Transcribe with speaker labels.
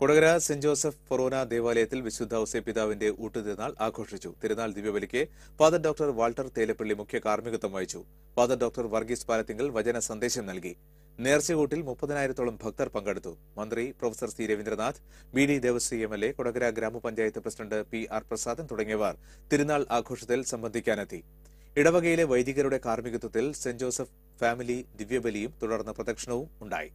Speaker 1: Kodakara saint Joseph ഫൊറോന ദേവാലയത്തിൽ വിശുദ്ധ ഔസേ പിതാവിന്റെ ഊട്ടുതിരുനാൾ ആഘോഷിച്ചു. തിരുനാൾ ദിവ്യബലിക്ക് ഫാദർ ഡോക്ടർ വാൾട്ടർ തേലപ്പള്ളി മുഖ്യ കാർമ്മികത്വം വഹിച്ചു. ഫാദർ ഡോക്ടർ വർഗീസ് പാലത്തിങ്കൽ വചന സന്ദേശം നൽകി. നേർച്ചകൂട്ടിൽ മുപ്പതിനായിരത്തോളം ഭക്തർ പങ്കെടുത്തു. മന്ത്രി professor C Raveendranath B D Devashree M L A Kodakara ഗ്രാമപഞ്ചായത്ത് പ്രസിഡന്റ് പി ആർ പ്രസാദൻ തുടങ്ങിയവർ തിരുനാൾ ആഘോഷത്തിൽ സംബന്ധിക്കാനെത്തി. ഇടവകയിലെ വൈദികരുടെ കാർമ്മികത്വത്തിൽ സെന്റ് ജോസഫ് ഫാമിലി ദിവ്യബലിയും തുടർന്ന് പ്രദക്ഷിണവും ഉണ്ടായി.